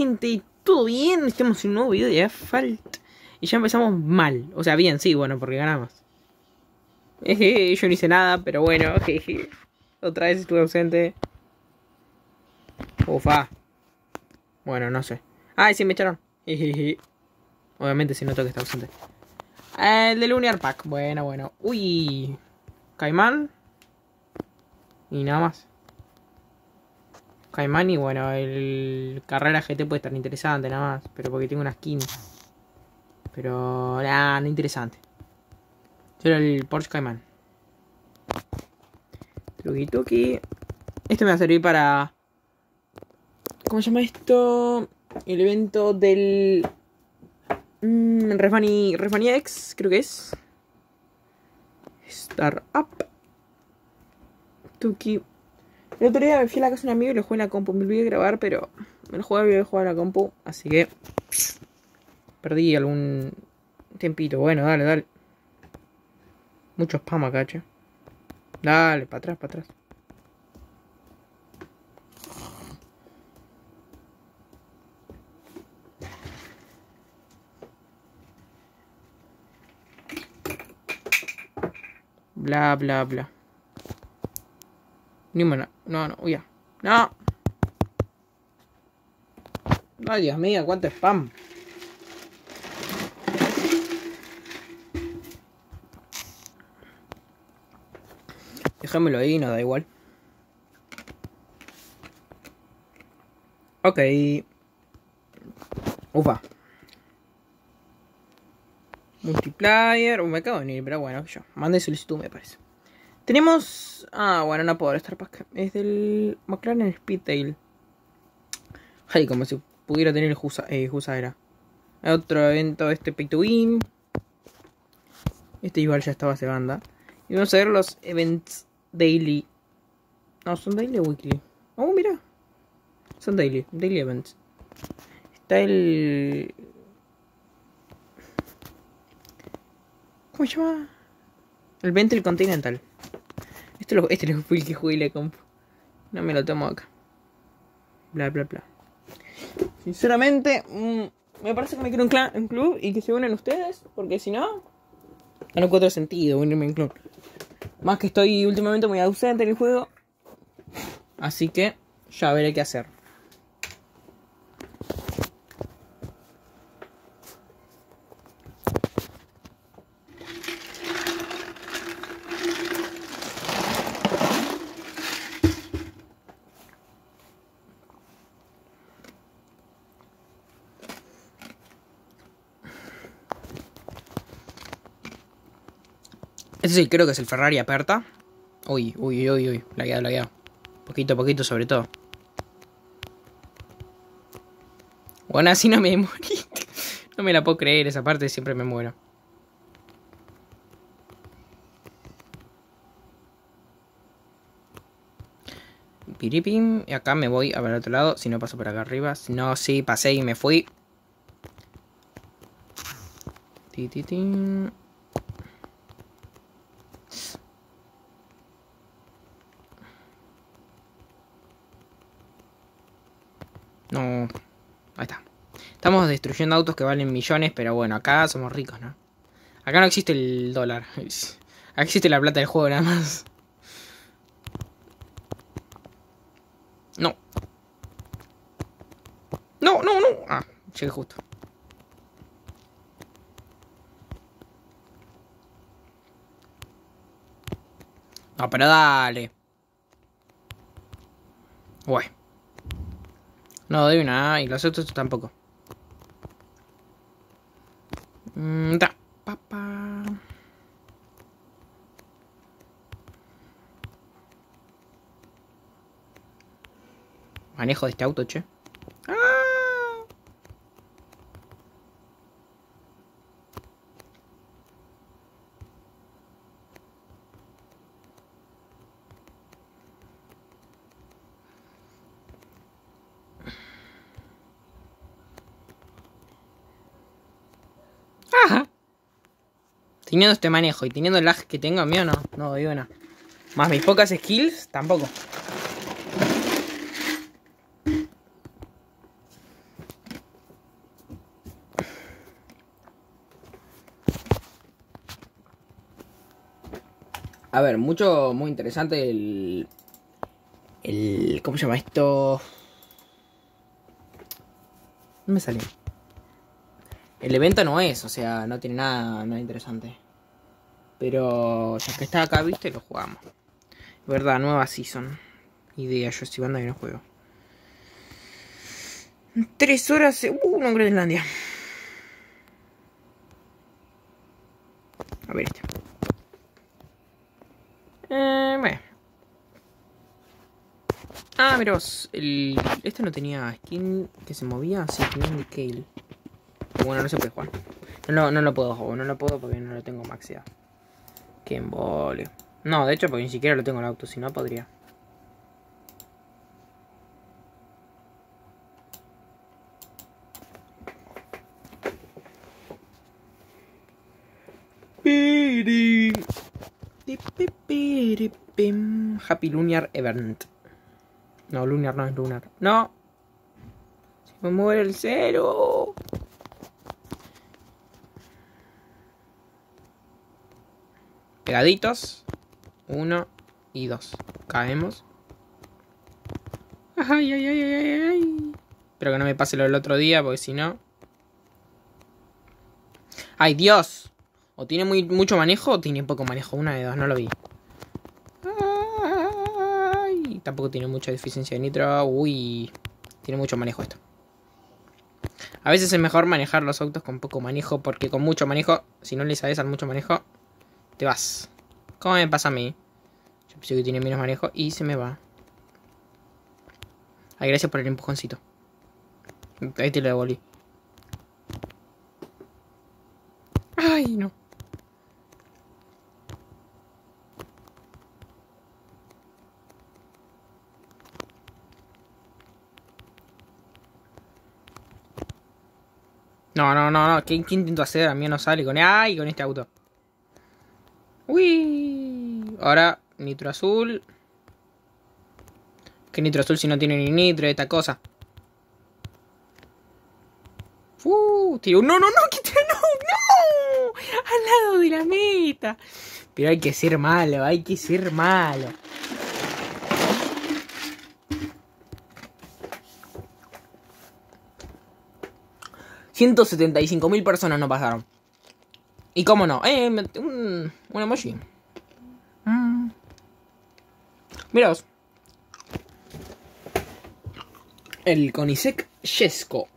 gente? ¿Todo bien? Estamos en un nuevo video de Asphalt. Y ya empezamos mal. O sea, bien, sí, bueno, porque ganamos. Eje, yo no hice nada, pero bueno, jeje. Otra vez estuve ausente. Ufa. Bueno, no sé. Ay, sí, me echaron. Jejeje. Obviamente se notó que está ausente. El de Lunar Pack. Bueno, bueno. Uy. Caimán. Y nada más. Caimán y bueno, el carrera GT puede estar interesante nada más. Pero porque tengo una skin. Pero nada, no interesante. Solo el Porsche Cayman. Tuki tuki. Esto me va a servir para. ¿Cómo se llama esto? El evento del. Mmm, Refani, X, creo que es. Startup. Tuki. El otro día me fui a la casa de un amigo y lo jugué en la compu. Me olvidé de grabar, pero me lo jugué, a jugar en la compu. Así que. Perdí algún tempito. Bueno, dale, dale. Mucho spam acá, che. Dale, para atrás, para atrás. Bla, bla, bla. Ni una. No, no, ya. No. Ay, Dios mío, cuánto spam. Déjamelo ahí, no da igual. Ok. Ufa. Multiplayer. Uh, me acabo de venir, pero bueno, yo. Mande solicitud, me parece. Tenemos. Ah, bueno, no puedo estar pack. Es del McLaren Speedtail. Ay, como si pudiera tener el Jusa, eh. Otro evento, este Pay to Win. Este igual ya estaba hace banda. Y vamos a ver los events daily. No, son daily o weekly. Oh, mira. Son daily, daily events. Está el. ¿Cómo se llama? El Venture Continental. Este, lo, este fue el que jugué le comp. No me lo tomo acá. Bla, bla, bla. Sinceramente, mm, me parece que me quiero un club y que se unan ustedes. Porque si no, no encuentro sentido unirme en club. Más que estoy últimamente muy ausente en el juego. Así que ya veré qué hacer. Este sí, creo que es el Ferrari aperta. Uy, uy, uy, uy. Lagueado, lagueado. Poquito a poquito, sobre todo. Bueno, así no me morí. No me la puedo creer, esa parte siempre me muero. Piripim. Y acá me voy a ver al otro lado. Si no paso por acá arriba. Si no, sí, pasé y me fui. Tititín. No. Ahí está. Estamos destruyendo autos que valen millones, pero bueno, acá somos ricos, ¿no? Acá no existe el dólar. Acá existe la plata del juego nada más. No. No, no, no. Ah, llegué justo. No, pero dale. Bueno. No, doy una y los otros tampoco. Mm, da, papá. Manejo de este auto, che. Teniendo este manejo y teniendo el lag que tengo, mío no, no doy una. Más mis pocas skills, tampoco. A ver, mucho, muy interesante el... el ¿Cómo se llama esto? No me salió. El evento no es, o sea, no tiene nada, nada interesante. Pero ya que está acá, viste, lo jugamos. Verdad, nueva season. Idea, yo estoy banda y no juego. Tres horas. Uh, no en Groenlandia. A ver este. Eh, bueno. Ah. El... Este no tenía skin que se movía. Sí, tenía de Kale. Bueno, no se puede jugar. No, no lo puedo jugar. No lo puedo porque no lo tengo maxeado. Qué embole. No, de hecho, porque ni siquiera lo tengo en el auto. Si no, podría. Happy Lunar Event. No, Lunar no es Lunar. No. Se me muere el cero. Pegaditos. Uno y dos. Caemos. Ay, ay, ay, ay, ay. Espero que no me pase lo del otro día, porque si no. ¡Ay, Dios! O tiene muy, mucho manejo o tiene poco manejo. Una de dos, no lo vi. Ay, tampoco tiene mucha deficiencia de nitro. Uy, tiene mucho manejo esto. A veces es mejor manejar los autos con poco manejo porque con mucho manejo, si no le sabes al mucho manejo, te vas. ¿Cómo me pasa a mí? Yo pensé que tiene menos manejo y se me va. Ay, gracias por el empujoncito. Ahí te lo devolví. Ay, no. No, no, no, no. ¿Qué, qué intento hacer? A mí no sale con... ¡Ay! Con este auto. Ahora, nitro azul. ¿Qué nitro azul si no tiene ni nitro? Esta cosa. Uh, tío. No, no, no. ¡Quita! No, no. Al lado de la meta. Pero hay que ser malo. Hay que ser malo. mil personas no pasaron. Y cómo no, eh, un, un emoji. Miraos. El Conisec Chesco.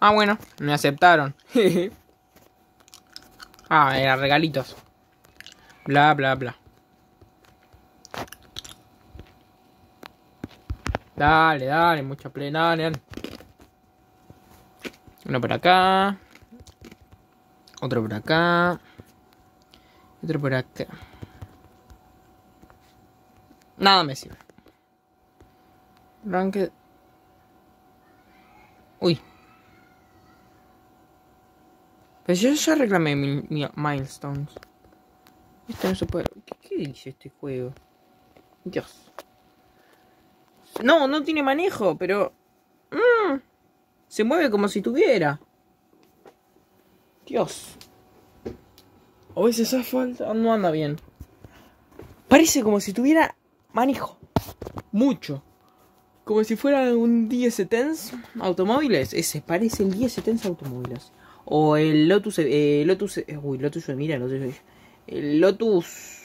Ah, bueno, me aceptaron. ah, era regalitos. Bla, bla, bla. Dale, dale, mucha plena, dale, dale. Uno por acá. Otro por acá. Otro por acá. Nada me sirve. Ranked. Uy. Pero yo ya reclamé mi, milestones. Esto no se puede. ¿Qué, dice este juego? Dios. No, no tiene manejo, pero. Mmm, se mueve como si tuviera. Dios. A veces falta. No anda bien. Parece como si tuviera manejo. Mucho. Como si fuera un 10 Tense automóviles. Ese parece el 10 Tense automóviles. O el Lotus. Eh, Lotus. Eh, uy, Lotus. Mira, Lotus. El Lotus.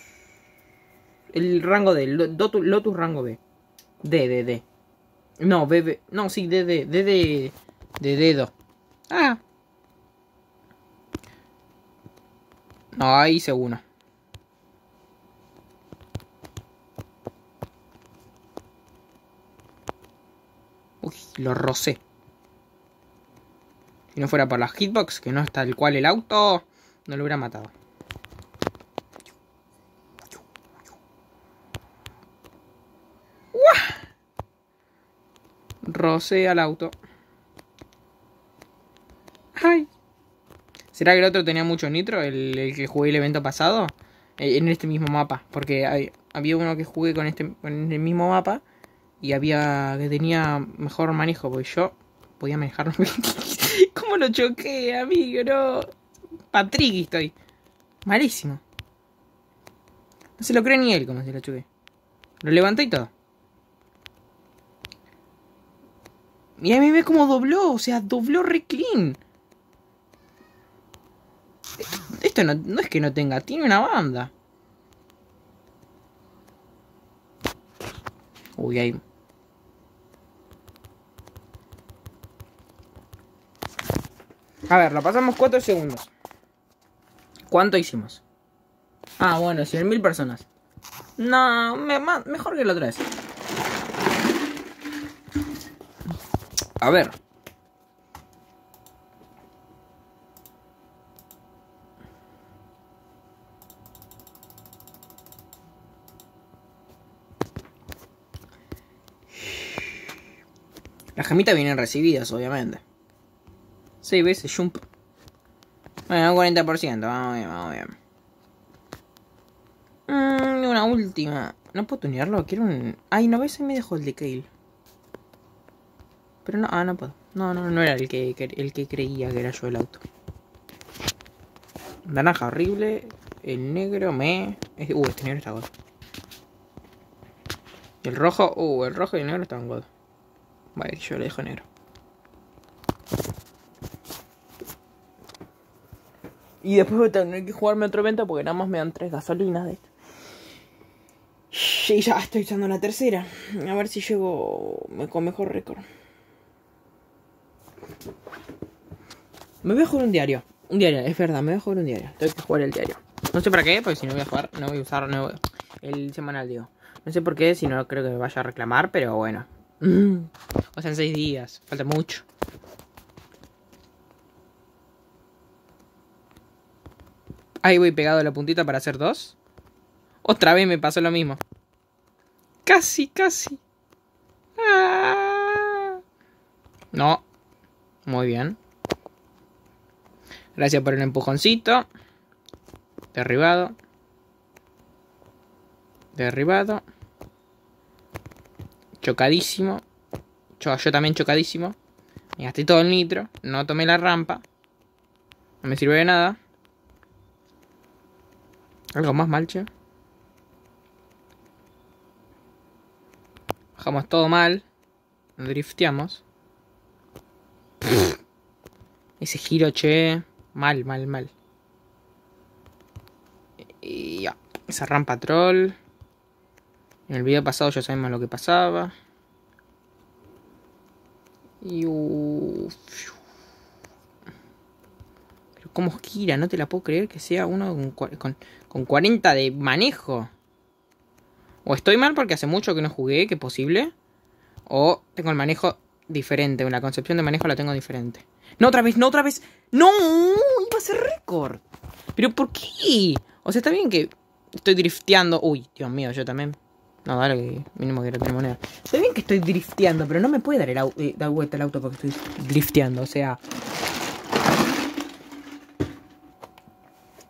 El rango D. Lotus, Lotus rango B. D, D, D. No, B, B. No, sí, D, D. D, D. De dedo. Ah. No, ahí hice uno. Uy, lo rocé. Si no fuera por la hitbox, que no es tal cual el auto, no lo hubiera matado. Rocé al auto. ¡Ay! ¿Será que el otro tenía mucho nitro? El, el que jugué el evento pasado. Eh, en este mismo mapa. Porque había uno que jugué con este con el mismo mapa. Y había que tenía mejor manejo. Porque yo podía manejarlo. ¿Cómo lo choqué, amigo? No. Patrick estoy. Malísimo. No se lo cree ni él como se lo choqué. Lo levanté y todo. Y a mí ve cómo dobló. O sea, dobló re clean. Esto no, no es que no tenga, tiene una banda. Uy, ahí. A ver, lo pasamos 4 segundos. ¿Cuánto hicimos? Ah, bueno, 100.000 personas. No, mejor que la otra vez. A ver. Las gemitas vienen recibidas, obviamente. 6 veces jump. Bueno, un 40%, vamos bien, vamos bien. Mm, una última. ¿No puedo tunearlo? Quiero un... Ay, no ves, ahí me dejó el de. Pero no, ah, no puedo. No, no, no era el que, el que creía que era yo el auto. Naranja horrible. El negro me... Uh, este negro está god. El rojo... Uh, el rojo y el negro están god. Vale, yo le dejo negro. Y después voy a tener que jugarme otro evento porque nada más me dan tres gasolinas de esto. Y ya estoy usando la tercera. A ver si llego me- con mejor récord. Me voy a jugar un diario. Un diario, es verdad, me voy a jugar un diario. Tengo que jugar el diario. No sé para qué, porque si no voy a jugar, no voy a usar el semanal, digo. No sé por qué, si no creo que me vaya a reclamar, pero bueno. O sea, en seis días, falta mucho. Ahí voy pegado a la puntita para hacer dos. Otra vez me pasó lo mismo. Casi, casi. Ah. No. Muy bien. Gracias por el empujoncito. Derribado. Derribado. Chocadísimo. Yo, también chocadísimo. Me gasté todo el nitro. No tomé la rampa. No me sirve de nada. Algo más mal, che. Bajamos todo mal. Drifteamos. Ese giro, che. Mal, mal, mal. Y ya. Esa rampa troll. En el video pasado ya sabemos lo que pasaba. Y... uf. Pero cómo gira, no te la puedo creer que sea uno con, con, con 40 de manejo. O estoy mal porque hace mucho que no jugué, que es posible. O tengo el manejo diferente, la concepción de manejo la tengo diferente. No, otra vez, no, otra vez. No, iba a ser récord. Pero ¿por qué? O sea, está bien que estoy drifteando. Uy, Dios mío, yo también. No, dale, que mínimo que no tiene moneda. Está bien que estoy drifteando, pero no me puede dar, el au- eh, dar vuelta el auto porque estoy drifteando. O sea,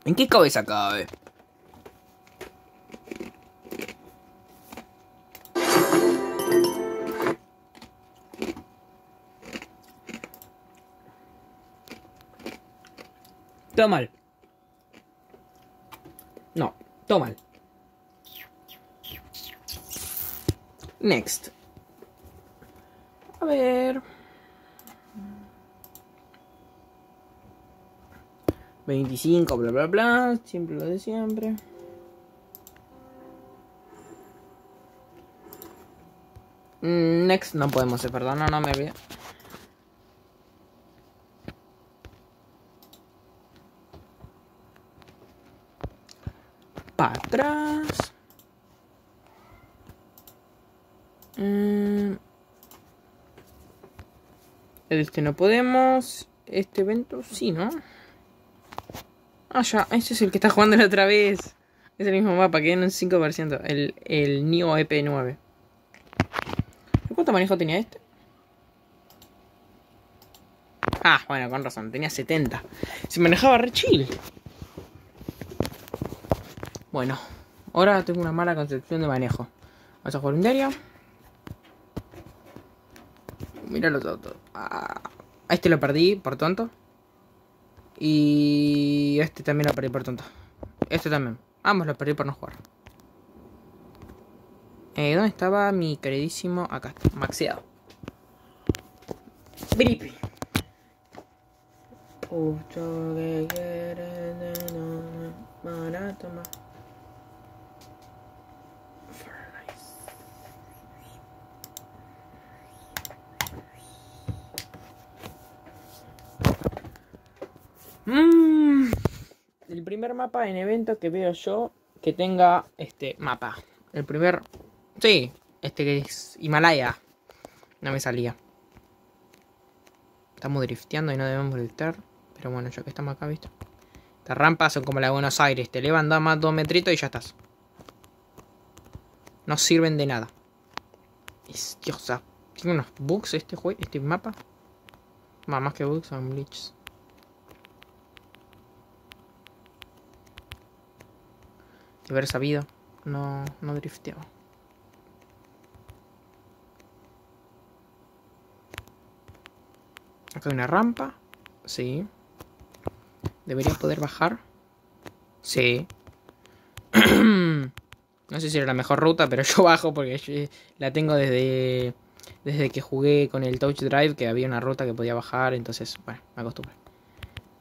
¿en qué cabeza cabe? Todo mal. No, todo mal. Next. A ver. 25, bla, bla, bla. Siempre lo de siempre. Mm, Next no podemos hacer, perdón, no, no me olvidé. Atrás. Mm. Este no podemos. Este evento sí, ¿no? Ah, ya. Este es el que está jugando la otra vez. Es el mismo mapa, que en un 5%. El, el Neo EP9. ¿Cuánto manejo tenía este? Ah, bueno, con razón, tenía 70. Se manejaba re chill. Bueno, ahora tengo una mala concepción de manejo. Vamos a jugar un diario. Mira los. Ah, a este lo perdí por tonto. Y este también lo perdí por tonto. Este también. Ambos lo perdí por no jugar. Eh, ¿Dónde estaba mi queridísimo? Acá está, maxeado. Bripi. Mucho que quieres de no barato más. Mm, el primer mapa en evento que veo yo que tenga este mapa. El primer. Sí, este que es Himalaya. No me salía. Estamos drifteando y no debemos driftar. Pero bueno, ya que estamos acá, ¿viste? Estas rampas son como la de Buenos Aires. Te elevan da más dos metritos y ya estás. No sirven de nada. Es, Dios, tiene unos bugs este juego, este mapa. Más que bugs, son glitches. De haber sabido, no, no drifteaba. Acá hay una rampa. Sí. Debería poder bajar. Sí. no sé si era la mejor ruta, pero yo bajo porque yo la tengo desde, desde que jugué con el Touch Drive, que había una ruta que podía bajar, entonces, bueno, me acostumbré.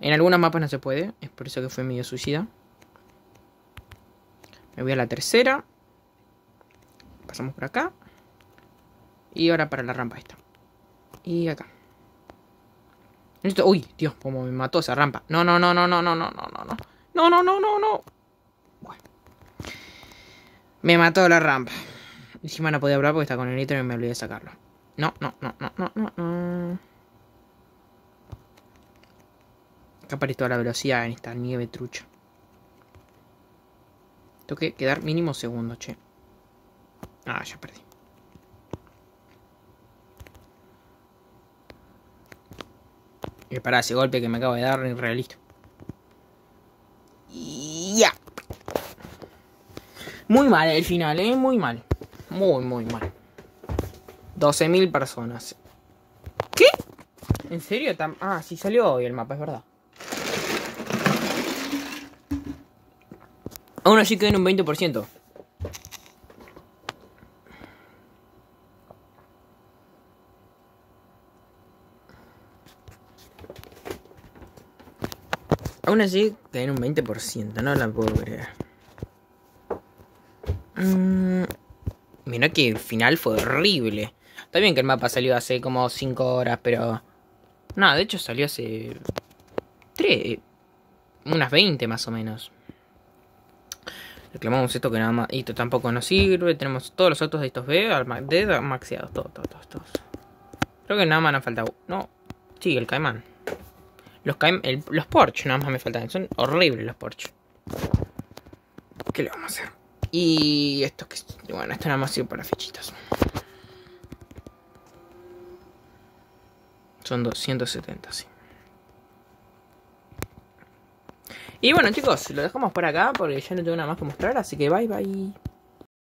En algunos mapas no se puede, es por eso que fue medio suicida. Me voy a la tercera. Pasamos por acá. Y ahora para la rampa esta. Y acá. Uy, Dios, como me mató esa rampa. No, no, no, no, no, no, no, no, no, no. No, no, no, no, no. Bueno. Me mató la rampa. Encima no podía hablar porque está con el nitro y me olvidé de sacarlo. No, no, no, no, no, no, no. Acá aparece toda la velocidad en esta nieve trucha. Tengo que quedar mínimo segundo, che. Ah, ya perdí. Y para ese golpe que me acabo de dar, irrealista. Y ya. Muy mal el final, eh. Muy mal. Muy, muy mal. 12.000 personas. ¿Qué? ¿En serio? Ah, sí salió hoy el mapa, es verdad. Aún así queda en un 20%. Aún así queda en un 20%, no la puedo creer. Mm, mira que el final fue horrible. Está bien que el mapa salió hace como 5 horas, pero... No, de hecho salió hace... 3... Unas 20 más o menos. Reclamamos esto que nada más. Esto tampoco nos sirve. Tenemos todos los otros de estos B, D maxeados. Todos, todos, todos, todos. Creo que nada más nos falta. No. Sí, el Caimán. Los, Caim, los Porsche nada más me faltan. Son horribles los Porsche. ¿Qué le vamos a hacer? Y esto que. Bueno, esto nada más sirve para fichitas. Son 270, sí. Y bueno chicos, lo dejamos por acá porque ya no tengo nada más que mostrar, así que bye bye.